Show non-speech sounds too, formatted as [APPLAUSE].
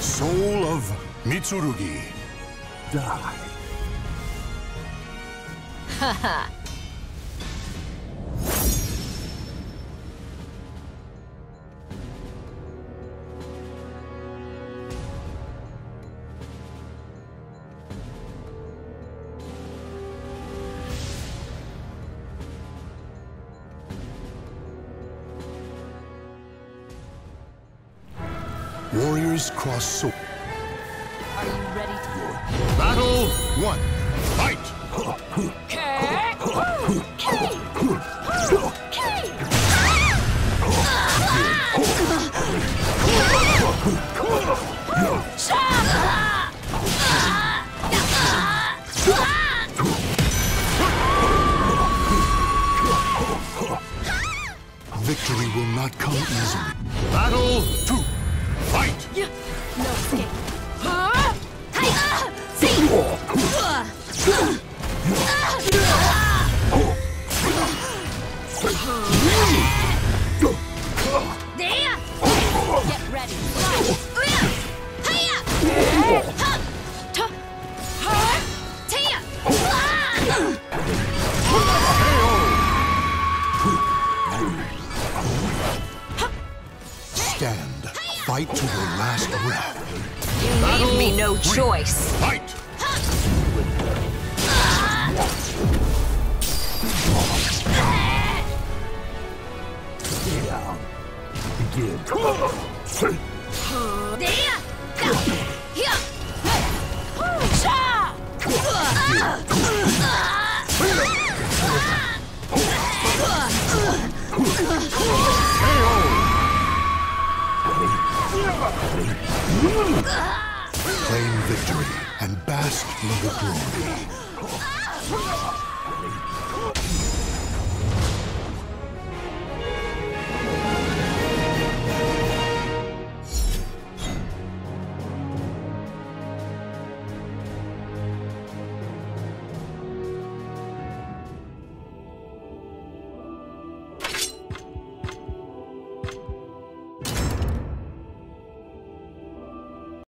Soul of Mitsurugi. Die. [LAUGHS] Warriors cross sword. Are you ready to Battle one. Fight! Victory will not come easily. Battle Get ready. Stand. Fight to your last breath. You leave me no choice. Fight! Claim victory and bask in the glory.